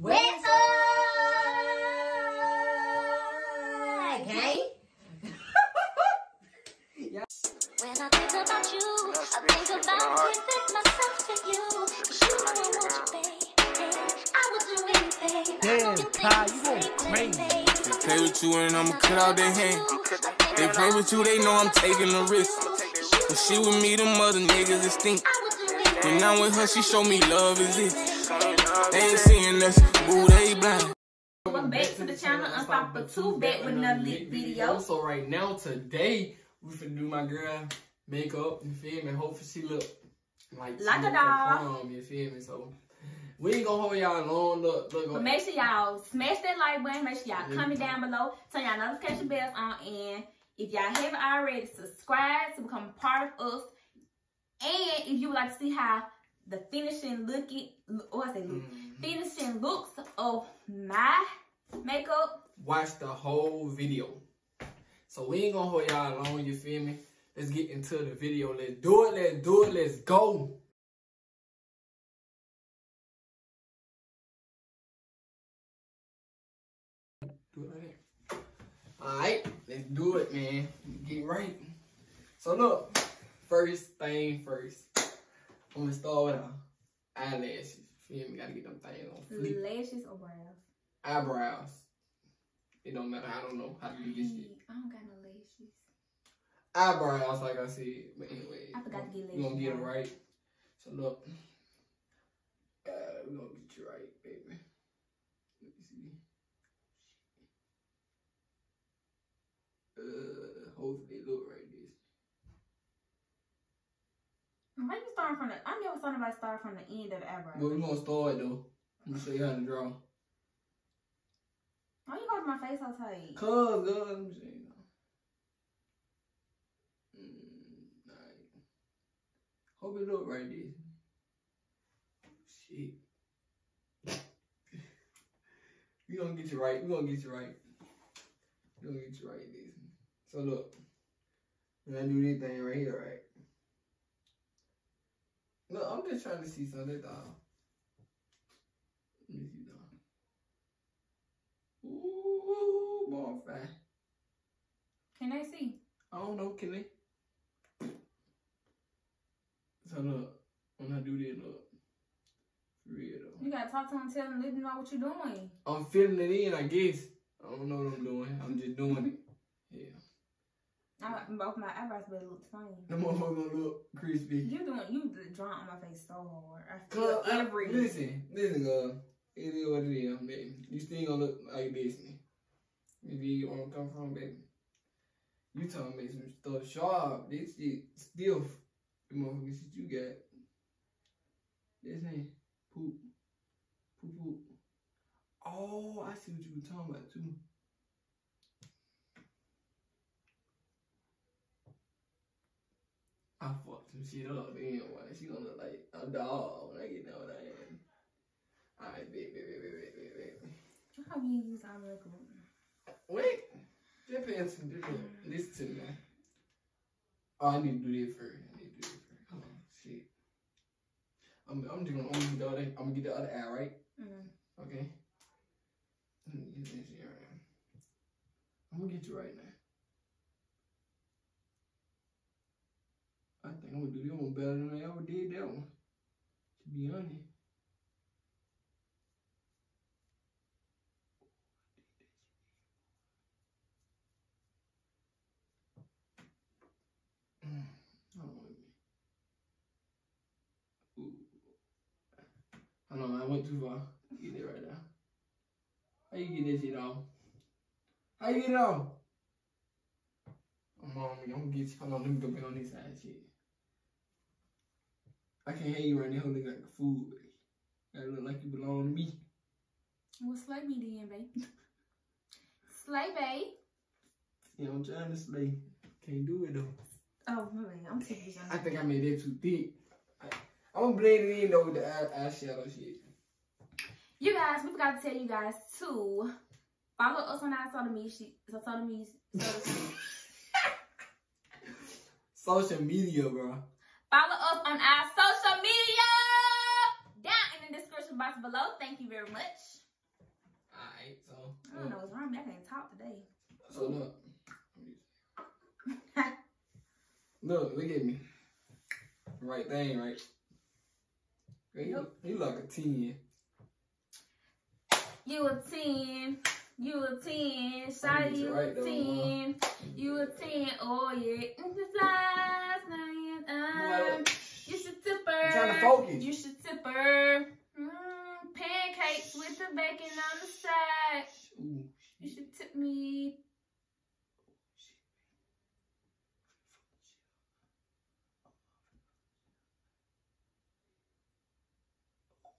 West Side Gang. When I think about you, I think about giving myself to you. 'Cause you know I want you, babe. I would do anything. I Damn, don't think Kai, you the going same crazy. way, babe. They play with you and I'ma cut out their hand. They play with you, they know I'm taking a risk. When she with me, them other niggas is stink. I would do anything. When I'm with her, she show me love is it. They ain't seeing us, boo, they blind. Welcome back to the channel, Unstoppable 2, back with another lit video. So right now, today, we finna do my girl makeup, you feel me? Hopefully she look like, she Like a look doll. for prom, you feel me? So, we ain't gonna hold y'all long, look, look. But make sure y'all smash that like button, make sure y'all comment down below, turn y'all notification bells on, and if y'all haven't already, subscribe to become a part of us. And if you would like to see how the finishing looking, what I say, look, Mm-hmm. Finishing looks of oh, my makeup, watch the whole video. So we ain't gonna hold y'all long, you feel me? Let's get into the video. Let's do it, let's do it, let's go. Alright, let's do it, man. Get right. So look, first thing first. I'm gonna start with our eyelashes. Feel me? Gotta get them things on fleek lashes or brows. eyebrows. It don't matter. I don't know how to do this shit. I don't got no lashes. Eyebrows, like I said. But anyway, I forgot to get we gonna get it right. So look, uh, we gonna get you right, baby. Let me see. Uh, hopefully it look right. This. Why you starting from the? I never saw nobody start from the end of the eyebrow. But we gonna start though. I'm gonna show you how to draw. Why you holding my face so tight? Cause, girl, let me see. Mm, alright. Hope it look right this. Shit. we gonna get you right. We gonna get you right. We gonna get you right this. So look. When I do this thing right here, right? Look, I'm just trying to see something, dog. Let me see, dog. Ooh, bonfire. Can they see? I don't know, can they? So look, when I do this, look, for real though. You gotta talk to them, tell them, let them know what you're doing. I'm filling it in, I guess. I don't know what I'm doing. I'm just doing it. I, both my eyebrows better look funny. The motherfucker gonna look crispy. You doing you drawing on my face so hard. I feel I, every listen, listen, girl. It is what it is, baby. You still gonna look like Disney. Maybe you wanna come from, baby. You to make some stuff sharp. This shit stiff. The motherfucker shit you got. This ain't poop. Poop poop. Oh, I see what you were talking about too. I fucked some shit up anyway. She gonna look like a dog when I get down with her hand. Alright, wait, wait, wait, wait, wait, wait, wait. How you use our makeup? Wait. Attention. Just pay Listen to me. Oh, I need to do this first. I need to do this first. Hold on. Shit. I'm, I'm just gonna, I'm gonna get the other, I'm gonna get the other eye, right? Mm. Okay. Let me get this here right now. I'm gonna get you right now. I think I'm gonna do this one better than I ever did that one. To be honest. Mm. Hold on, I went too far. Get it right now. How you get this shit off? How you get it off? Come on, I'm gonna get you. Hold on, let me go back on this side shit. I can't hear you right now looking like a fool. Gotta look like you belong to me. Well, slay me then, babe. slay, babe. Yeah, I'm trying to slay. Can't do it though. Oh, really? I'm serious. I think I made that too thick. I, I'm gonna blend it in though with the eye, eyeshadow shit. You guys, we forgot to tell you guys to follow us on our social media. Social media. Social Social media, bro. Follow us on our social media down in the description box below. Thank you very much. Alright, so I don't know what's wrong. with me. I can't talk today. So look. Look, look at me. Right thing, right? Girl, you, you like a 10. You a 10. You a 10. Shawty, get you you right, a though, 10. You a 10. Oh, yeah. Mm, The flies flying. Um, Boy, you should tip her. I'm trying to focus. You should tip her. Mm, pancakes with the bacon on the side. Ooh, You should tip me.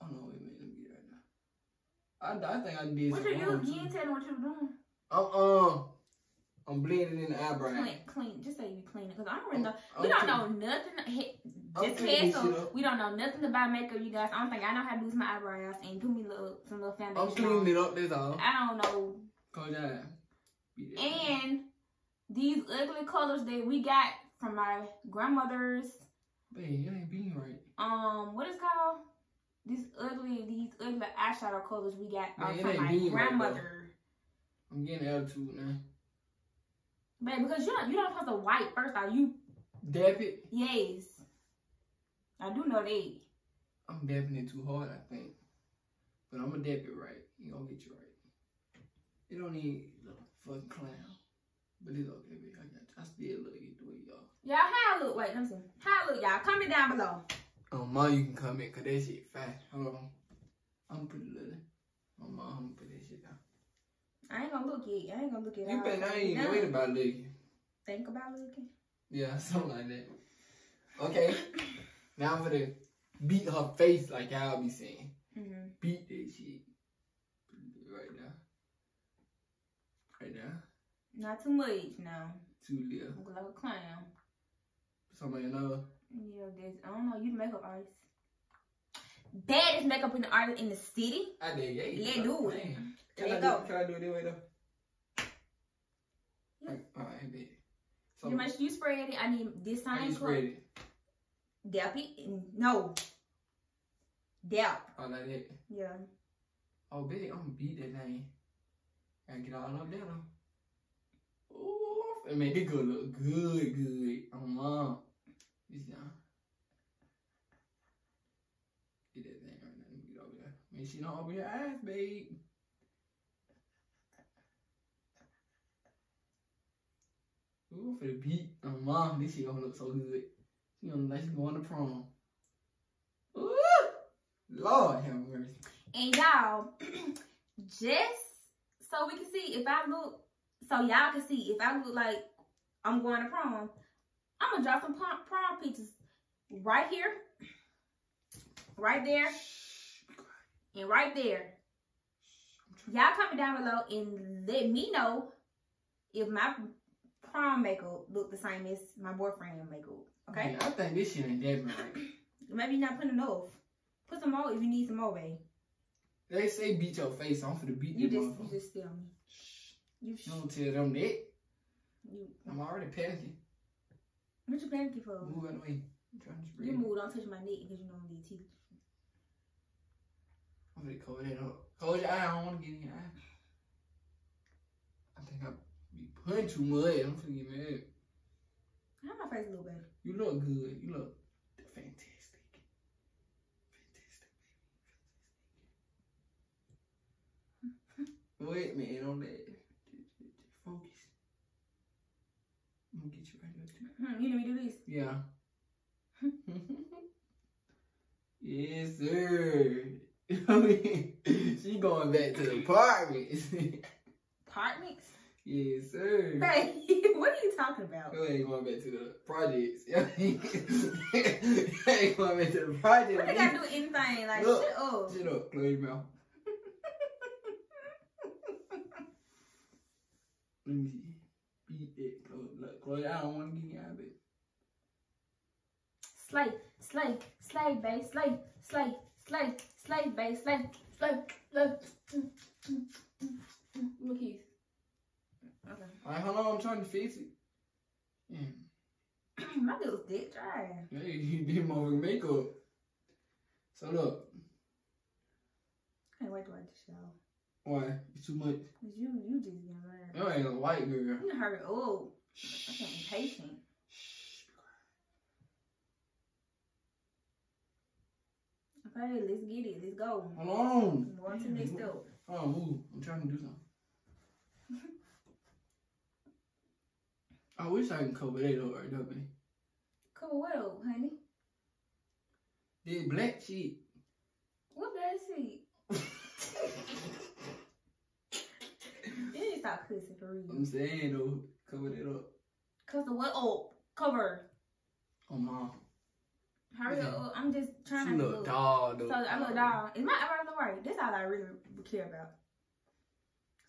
Oh no, wait a minute, let me get it right now. I, I think I did What are you? You ain't telling what you doing. I'm um, I'm blending in the eyebrow. Clean, clean. Just say you clean it, cause I don't really know. I'm We don't know nothing. Just head, this shit so up. we don't know nothing about makeup, you guys. I don't think I know how to do my eyebrows and do me little some little foundation. I'm cleaning it up, that's all. I don't know. Cause beat. And these ugly colors that we got from my grandmother's, Babe, you ain't being right. um, what is it called? These ugly, these ugly eyeshadow colors we got Man, from my being right, grandmother. I'm getting attitude now. Babe, because you don't, you don't supposed to white first. Are you? Dap it. Yes. I do know that. I'm dapping it too hard, I think. But I'm gonna dap it right. You gonna get you right. It don't need a fucking clown. But it's okay, baby. I got you. I still love you the way y'all. Y'all, how I look? Wait, let me see. How I look, y'all? Comment down below. Um, oh, mom, you can come in, cause that shit fat. Hold on. I'm it little. Oh, mom, I'm gonna put that shit down. I ain't gonna look it. I ain't gonna look it. You all. better not even wait about looking. Think about looking. Yeah, something like that. Okay. now I'm gonna beat her face like I'll be saying. Mm-hmm. Beat that shit. Right now. Right now. Not too much now. Too little. I'm like a clown. Somebody know. Yeah, there's, I don't know. You the makeup artist. Baddest makeup in the artist in the city. I did, yeah. Let's do it. Can, Let I go. do, can I do it this way though? Yeah. Alright, bet. So, You must you spread oh, it. I need this same you spread it? Dap it. No. Dap. Oh, like that. Yeah. Oh, bet. I'm gonna beat that thing. Gotta get all up there though. Ooh, and man, this gonna look good, good. Oh, mom. This down. Get that thing right now. Get over there. Make sure you don't open your eyes, babe. For the beat. Oh, mom, this shit gonna look so good. She gonna like she going to prom. Ooh, Lord have mercy. And y'all, just so we can see if I look, so y'all can see if I look like I'm going to prom, I'm gonna drop some prom, prom pictures right here, right there, and right there. Y'all comment down below and let me know if my prom makeup look the same as my boyfriend makeup. Okay? Yeah, I think this shit ain't that right. Maybe not putting enough. Put some more if you need some more, babe. They say beat your face. I'm finna beat You just, you just still me. You, sh- Don't tell them that. you, I'm already panicking. what you panicking for? Move out the way. I'm trying to spread. You move, don't touch my neck because you know I'm teeth. I'm gonna cover that up. Close your eye. I don't wanna get in your eye. I think I be putting too much. I'm finna get mad. How my face a little better? You look good. You look fantastic. Fantastic, baby. Wait, man, on that. Focus. I'm gonna get you right up there. Hmm, you need me to do this? Yeah. yes, sir. I mean, she going back to the apartments. Apartments? Yes, sir. Babe, what are you talking about? You ain't going back to the projects. You ain't going back to the projects. What they gotta do anything? Like, Look. shut up. Shut up, close your mouth. Let me see. Beat it. Look, eye. I don't want to get your eye, baby. Slay, slay, slay, babe, slay, slay, slay, slay, babe, slay, slay, slay. Mm, mm, mm. Look here. Okay. Alright, hold on. I'm trying to fix it. Mm. Yeah. my little dick dry. Hey, you did my makeup. So look, Can't wait to watch the show. Why? It's too much. Cause you, you just getting mad. You ain't a white girl. You done hurry up. I'm getting impatient. Okay, let's get it. Let's go. Hold on. Move on to the next step. Hold on, move. I'm trying to do something. I wish I can cover that up right up, man. Cover what up, honey? That black sheet. What bad sheet? You need to stop cussing for real. I'm saying though, cover that up. Cause the what? Oh, cover. Oh my. Hurry Yeah. up. Mm-hmm. I'm just trying She to look dog though. So I look down. Is my eyebrows alright? That's all I really care about.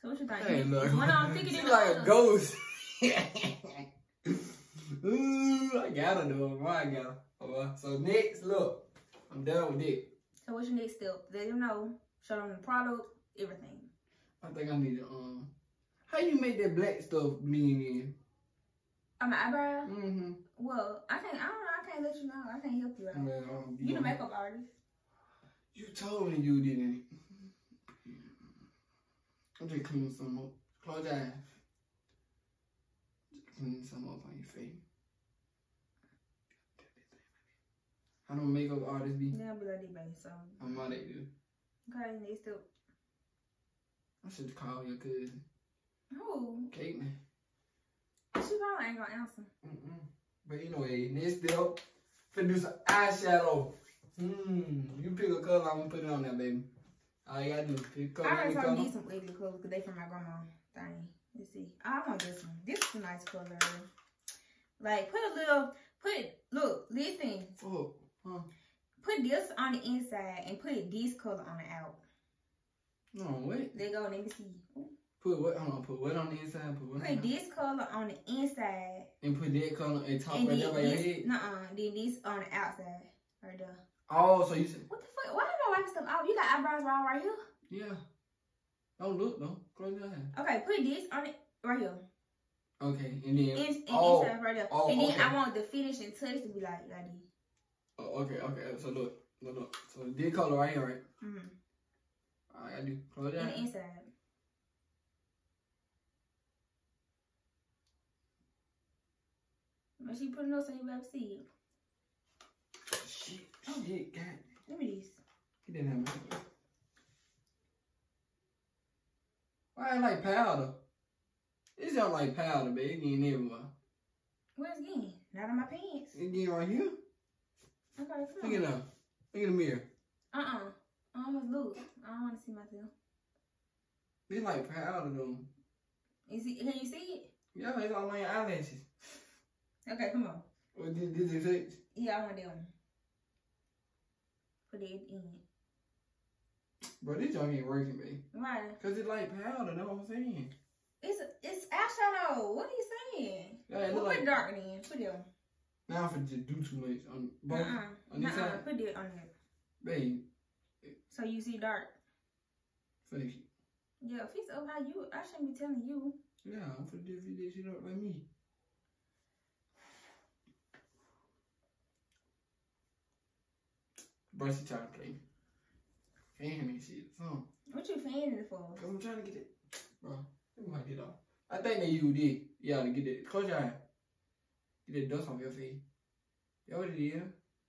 So what you think? Hey, look. Thicker She than the like a ghost. Ooh, I gotta do it. I gotta? So next, look. I'm done with it. So what's your next step? Let them know. Show them the product, everything. I think I need to, um, how you make that black stuff blend in? On my eyebrow? Mm-hmm. Well, I can't. I don't know. I can't let you know. I can't help you out. Well, um, You the makeup artist. You told me you didn't. I'm just cleaning some up. Close your eyes. Cleaning some up on your face. How do makeup artists be? Yeah, be like that, baby. So How much they do? okay, next step. I should call your cousin. Who? Caitlin. She probably ain't gonna answer. Mm-mm. But anyway, next step, finna do some eyeshadow. Hmm. You pick a color, I'm gonna put it on there, baby. All you gotta do, pick a color, I already told these some ugly colors because they from my grandma thing. Let's see. I want this one. This is a nice color. Like put a little, put look, listen. Fuck. Huh? Put this on the inside and put this color on the out. No, wait. There you go. Let me see. Put what? Hold on. Put what on the inside? Put what Put this color on the inside And put that color on top and right there by your head. nuh-uh, then this on the outside right there. Oh, so you said, What the fuck? Why am I wiping stuff off? You got eyebrows all right here. yeah. Don't look, no. Close your eyes. Okay, put this on it right here. Okay, and then, In, in, oh, inside right there. oh, and then okay. I want the finishing touch to be like like this. oh, okay, okay. So look, look, look. So this color right here, right? Mm-hmm. All I gotta do, close your In eyes. the inside. Make sure you put it up so you be able to see it. Shit, Oh. shit, God. Give me this. He didn't have my Why I like powder? This don't like powder, baby. It ain't everywhere. Where's again? Not on my pants. It get right here. Okay, come Look at that. Look at the mirror. Uh-uh. I almost look. I don't want to see myself. It's like powder though. You see? Can you see it? Yeah, it's all on your eyelashes. Okay, come on. What this is it? Yeah, I want that one. Put it in. Bro, this junk ain't working, baby. Why? Cause it's like powder, that's what I'm saying. It's it's eyeshadow. What are you saying? Yeah, it Well, put dark in. Put it on. now if I just do too much on both Uh-uh. on this side. Put it on there. Babe, So you see dark. finish. Yeah, if it's up how you, I shouldn't be telling you. Yeah, I'm finna do this shit up like me. Bro, she trying to play. Fan and shit. So, What you fanning it for? cause I'm trying to get it. Bro, me wipe it off. I think that you did. Yeah, to get it. Close your eye. Get that dust off your face. That what it is?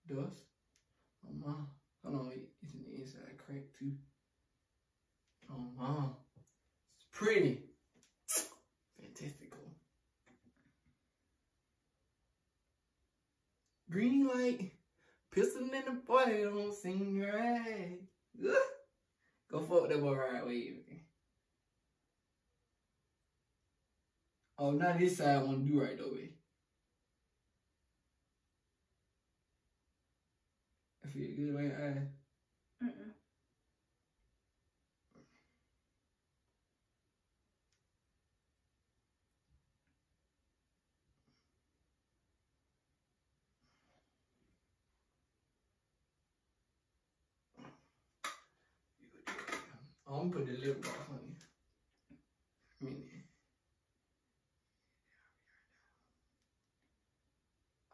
Dust. Oh, my. Hold on, wait. It's in the inside crack, too. Oh, my. It's pretty. Fantastical. Green light. Pistol in the body don't seem right. Fuck that boy right away. Oh, now this side I want to do right babe. I feel good right eye. Mm-mm. I'm gonna put the lip gloss on you. I mean,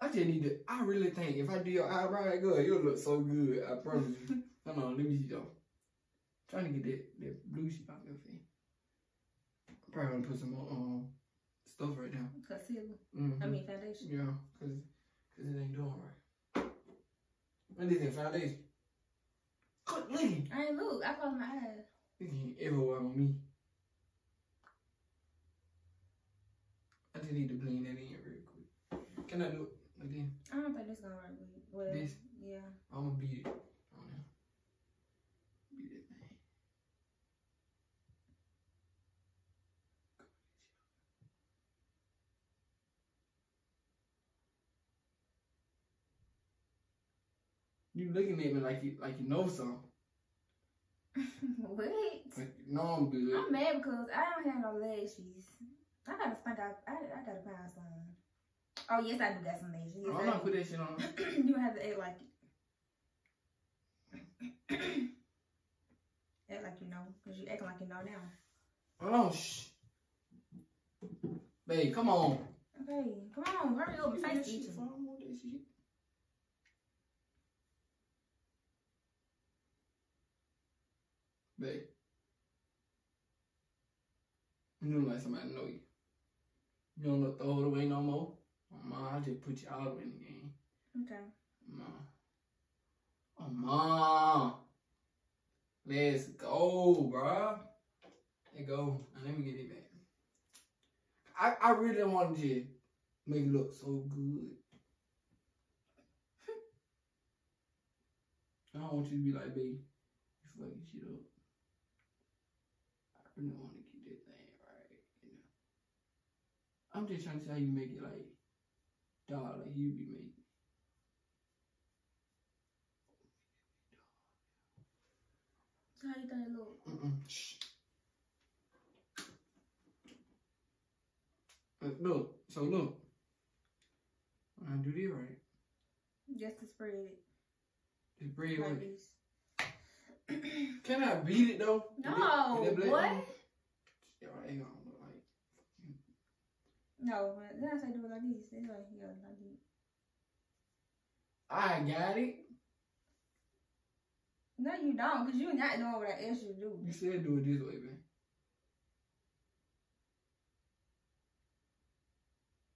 I just need to. I really think if I do your eyebrow good, you'll look so good. I promise you. Hold on, let me see though. Trying to get that, that blue shit out your face. Probably gonna put some more um stuff right now. Concealer. Mm-hmm. I mean foundation. yeah, cause, cause it ain't doing right. What is that foundation? Good, look at I ain't look. I closed my eyes. Look at him everywhere on me. I just need to blend that in real quick. Can I do it again? I don't think this gonna work. with- This? yeah. I'm gonna beat it on him. Beat it, man. You looking at me like you like you know something. what? No, I'm good. I'm mad because I don't have no lashes. I gotta find out. I, I gotta find some. Oh yes, I do got some lashes. Yes, oh, I'm I not do. put that shit on. you have to act like it. act like you know, cause you acting like you know now. Oh on, shh. Babe, come on. Okay, come on, hurry up, face. Fam. I want that shit. Babe. You look like somebody know you. You don't look throw it away no more. Ma, I just put you all the way in the game. Okay. Ma. Oh, ma. Let's go, bruh. Let go. Now, let me get it back. I, I really want to make it look so good. I don't want you to be like, babe, you fucking shit up. I really want to keep thing right. You know. I'm just trying to see how you make it like, dog, like you be making. So how you think it look? Shh. Uh, Look, so look. When I do this right, Just to spread it this bread like this. Can I beat it though? With No, with that black what? I ain't gonna look like. No, but then I say do it like this. It's like yeah, like this. I got it. No, you don't, cause you're not doing what I asked you to do. You said do it this way, man.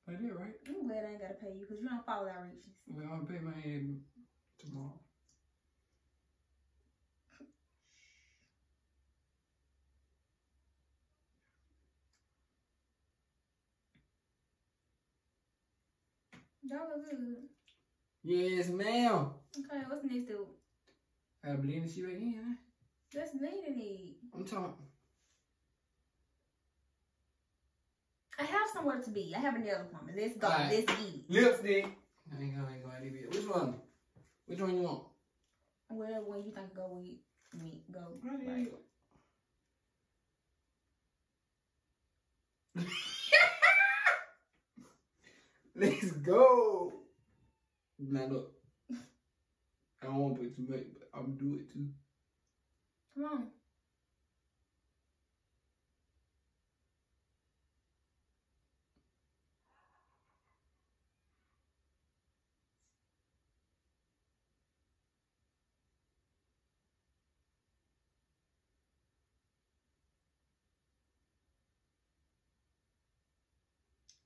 I did right. I'm glad I ain't gotta pay you, cause you don't follow directions. Well, I'll pay my head tomorrow. Y'all look good. Yes, ma'am. Okay, what's next do? I blend the shit back in. Just leaning it. I'm talking. I have somewhere to be. I have a nail appointment. Let's go. Alright. Let's eat. it. Lipstick. I ain't gonna, I ain't gonna leave it. Which one? Which one you want? Whatever one you think go with me, go. Right. Let's go. Now look, I don't want to put too much, but I'm do it too. Come on.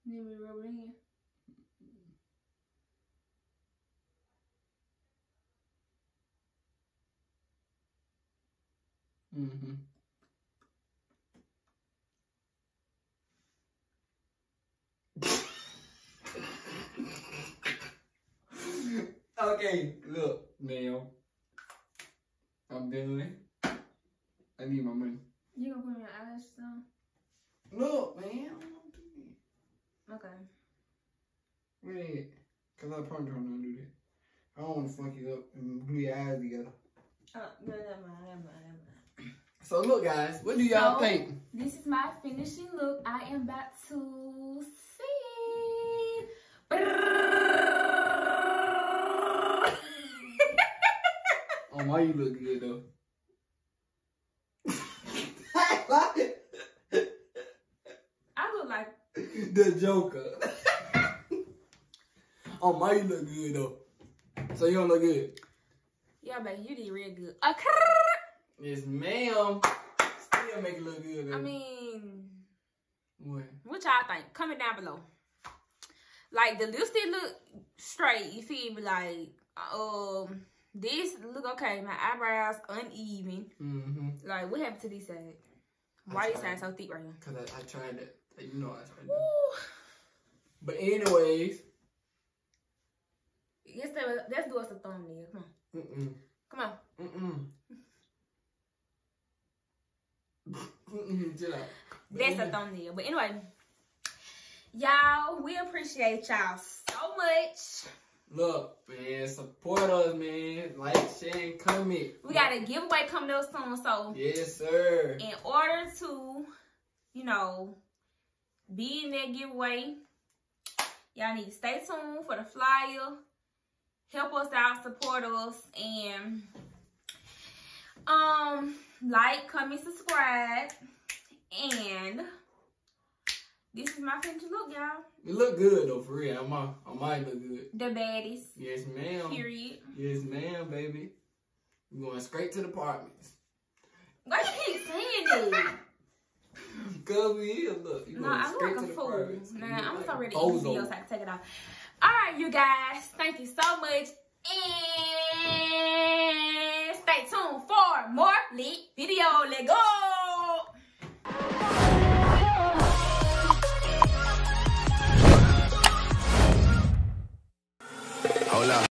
Need me rub it. Mm-hmm. okay, look, ma'am. I'm done. I need my money. You gonna put me your eyelashes on? Look, man. I don't want to do that. Okay. Wait, cause I promise I'm not do that. I don't want to fuck you up and glue your eyes together. Oh, no, never mind, never mind, never mind. So look, guys, what do y'all So- think? This is my finishing look. I am about to see. Oh, why you look good though? I look like the Joker. oh, my you look good though? So you don't look good. yeah, baby. You did real good. Okay. Yes, ma'am. Still make it look good, baby. I mean, what? what y'all think? Comment down below. Like the lipstick look straight, you feel me? Like um this look okay. My eyebrows uneven. Mm-hmm. Like what happened to this side? Why this tried. side so thick right now? Cause I, I tried. Like, you know I tried. Woo. But anyways, Let's, do- let's do us a thumbnail. Come on. mm-mm, Come on. mm-mm. Mm-mm, chill out. But That's a thumbnail. But anyway, y'all, we appreciate y'all so much. Look, man, support us, man. Like, share, and comment. We got a giveaway coming up soon. So Yes, sir. in order to, you know, be in that giveaway, y'all need to stay tuned for the flyer. Help us out, support us, and um, like, comment, subscribe, and this is my finished look, y'all. You look good though, for real. I might, I might look good. The baddies. Yes, ma'am. Period. Yes, ma'am, baby. We going straight to the apartments. Why you keep saying that? Cause we is, look. You No, going I look like a fool. Nah, You I'm like so ready to bozo. videos. I can take it off. All right, you guys. Thank you so much. And stay tuned for more lit video. Let go. Hold up.